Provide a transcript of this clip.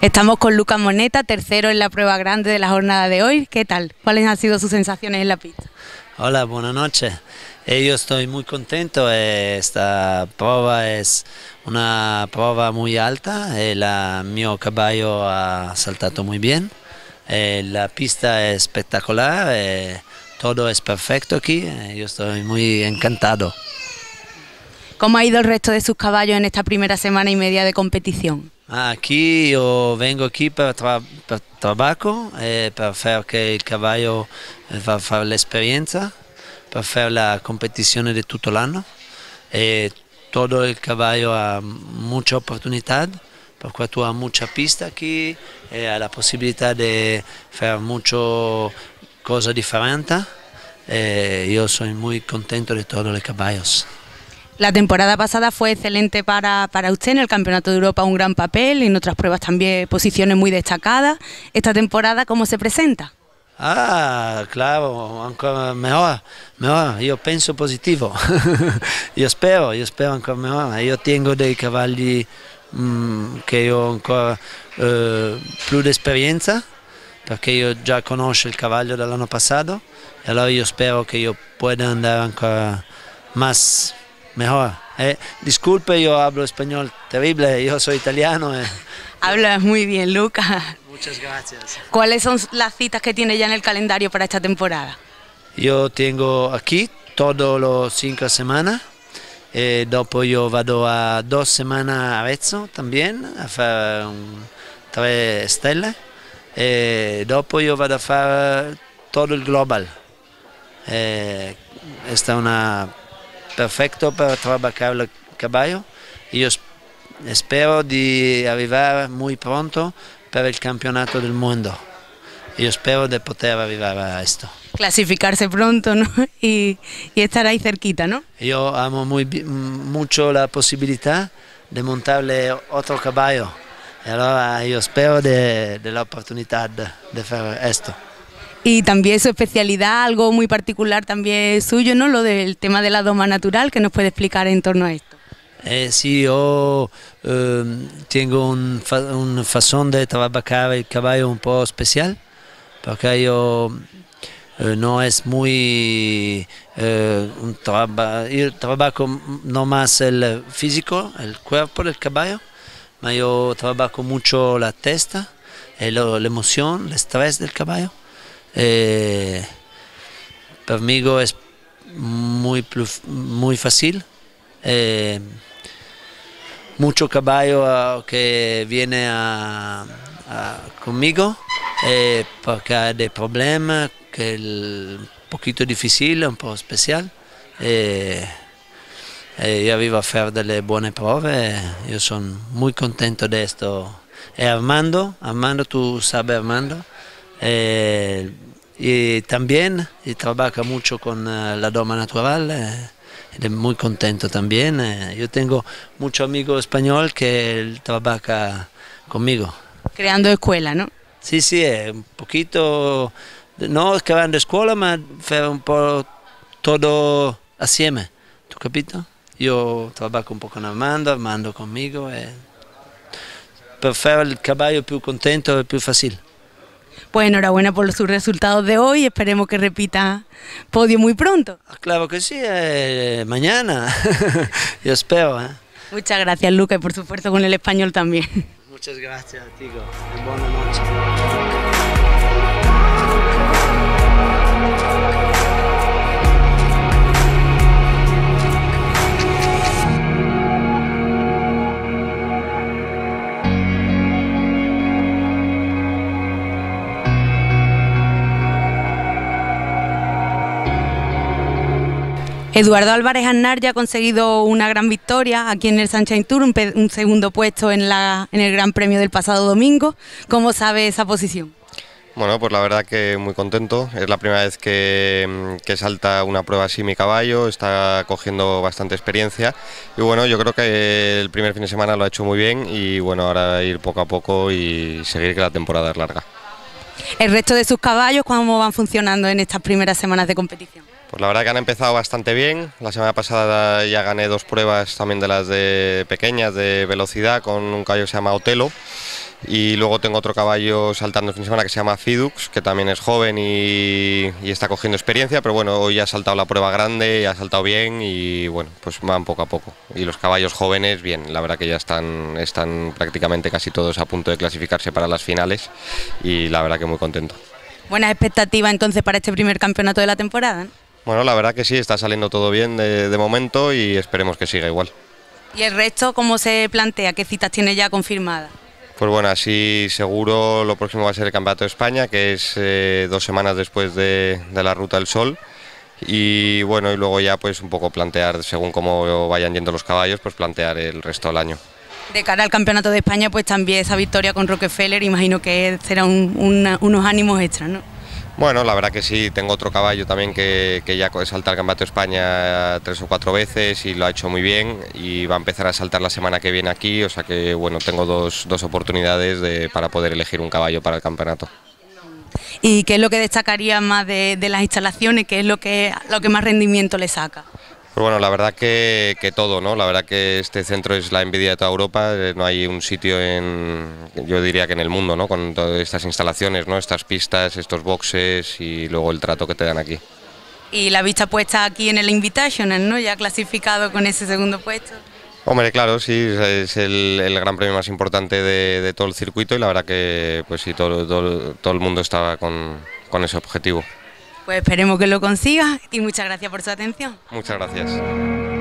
Estamos con Lucas Moneta, tercero en la prueba grande de la jornada de hoy. ¿Qué tal? ¿Cuáles han sido sus sensaciones en la pista? Hola, buenas noches. Eh, yo estoy muy contento. eh, Esta prueba es una prueba muy alta. El mio caballo ha saltado muy bien. Eh, La pista es espectacular. eh, Todo es perfecto aquí. eh, Yo estoy muy encantado. ¿Cómo ha ido el resto de sus caballos en esta primera semana y media de competición? Aquí yo vengo aquí per, tra- per trabajo, eh, per fare che il cavallo eh, va a fare l'esperienza, per fare la competizione di tutto l'anno. E todo el caballo ha mucha oportunidad, porque tú has mucha pista aquí, eh, hay la posibilidad de hacer mucho cosas diferentes. Eh, yo soy muy contento de todos los caballos. La temporada pasada fue excelente para, para usted en el Campeonato de Europa, un gran papel, y en otras pruebas también posiciones muy destacadas. Esta temporada, ¿cómo se presenta? Ah, claro, mejor, mejor. Io penso positivo. io spero, io spero ancora mejor. Io tengo dei cavalli mm, che ho ancora eh, più di esperienza, perché io già conosco il cavallo dell'anno passato, e allora io spero che io pueda andare ancora más mejor. Eh, disculpe, io hablo español terrible, io sono italiano. eh. Hablas muy bien, Lucas. Muchas gracias. ¿Cuáles son las citas que tiene ya en el calendario para esta temporada? Io tengo aquí todos los cinco semanas. E dopo io vado a dos semanas a Arezzo también a fare un, tre stelle. E dopo io vado a fare todo il global. E esta è una perfetto per trabajare il caballo. Io sp- spero di arrivare muy pronto per il campionato del mondo. Io spero di poter arrivare a questo. Clasificarse pronto, ¿no? Y, y estar ahí cerquita, ¿no? Yo amo muy, mucho la posibilidad de montarle otro caballo. Y ahora yo espero de, de la oportunidad de, de hacer esto. Y también su especialidad, algo muy particular también suyo, ¿no? Lo del tema de la doma natural, que nos puede explicar en torno a esto. Eh, sí, yo eh, tengo un, fa- un fasón de trabajar el caballo un poco especial, porque yo eh, no es muy eh, un traba- yo trabajo no más el físico, el cuerpo del caballo, pero yo trabajo mucho la testa, eh, lo- la emoción, el estrés del caballo. Eh, para mí es muy, muy fácil. Eh, mucho caballo ah, que viene conmigo eh, porque hay de problemas que es un poquito difícil, un poco especial. Eh, yo vivo a hacer delle buone yo soy muy contento de esto. Y Armando, Armando, tú sabes Armando, eh, y también y trabaja mucho con eh, la doma natural. eh, y muy contento también. eh, yo tengo muchos amigos español que trabaja conmigo. Creando escuela, ¿no? Sí, sí, un poquito, no acabando escuela, fare un po' todo assieme, tu capito? Io trabajo un po' con Armando, Armando conmigo, e per fare il caballo più contento e più facile. Pues enhorabuena por sus resultados de hoy. Esperemos que repita podio muy pronto. Ah, Claro que sí, eh, mañana, yo espero. eh. Muchas gracias, Lucas, y por su esfuerzo con el español también. Muchas gracias, Tigo, e buona Eduardo Álvarez Aznar ya ha conseguido una gran victoria aquí en el Sunshine Tour, un, un segundo puesto en, la, en el Gran Premio del pasado domingo. ¿Cómo sabe esa posición? Bueno, pues la verdad que muy contento. Es la primera vez que, mm, que salta una prueba así mi caballo, está cogiendo bastante experiencia y bueno, yo creo que el primer fin de semana lo ha hecho muy bien y bueno, ahora ir poco a poco y seguir que la temporada es larga. El resto de sus caballos, ¿cómo van funcionando en estas primeras semanas de competición? Pues la verdad que han empezado bastante bien. La semana pasada ya gané dos pruebas también de las de pequeñas de velocidad con un caballo que se llama Otelo. Y luego tengo otro caballo saltando el fin de semana que se llama Fidux, que también es joven y, está cogiendo experiencia, pero bueno, hoy ha saltado la prueba grande, ha saltado bien y bueno, pues van poco a poco. Y los caballos jóvenes, bien, la verdad que ya están, están prácticamente casi todos a punto de clasificarse para las finales y la verdad que muy contento. Buenas expectativas entonces para este primer campeonato de la temporada. Bueno, la verdad que sí, está saliendo todo bien de, de momento y esperemos que siga igual. ¿Y el resto cómo se plantea? ¿Qué citas tiene ya confirmadas? Pues bueno, así seguro lo próximo va a ser el Campeonato de España, que es eh, dos semanas después de, de, la Ruta del Sol. Y bueno, y luego ya pues un poco plantear, según cómo vayan yendo los caballos, pues plantear el resto del año. De cara al Campeonato de España, pues también esa victoria con Rockefeller, imagino que será un, una, unos ánimos extras, ¿no? Bueno, la verdad que sí, tengo otro caballo también que, que ya salta el Campeonato de España tres o cuatro veces y lo ha hecho muy bien y va a empezar a saltar la semana que viene aquí, o sea que bueno, tengo dos, dos oportunidades de, para poder elegir un caballo para el campeonato. ¿Y qué es lo que destacaría más de, de las instalaciones? ¿Qué es lo que, lo que más rendimiento le saca? Pues bueno, la verdad que, que, todo, ¿no? La verdad que este centro es la envidia de toda Europa, eh, no hay un sitio en, yo diría que en el mundo, ¿no? Con todas estas instalaciones, ¿no? Estas pistas, estos boxes y luego el trato que te dan aquí. Y la vista puesta aquí en el Invitational, ¿no? Ya clasificado con ese segundo puesto. Hombre, claro, sí, es el, el gran premio más importante de, de, todo el circuito y la verdad que, pues sí, todo, todo, todo el mundo estaba con, con ese objetivo. Pues esperemos que lo consiga y muchas gracias por su atención. Muchas gracias.